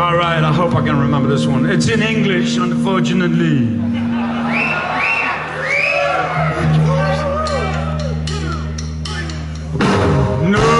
All right, I hope I can remember this one. It's in English, unfortunately. No.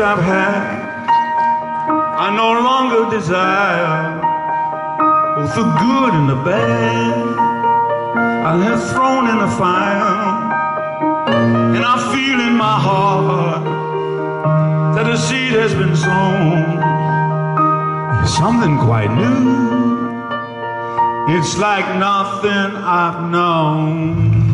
I've had, I no longer desire, both the good and the bad. I have thrown in the fire, and I feel in my heart that a seed has been sown. Something quite new. It's like nothing I've known.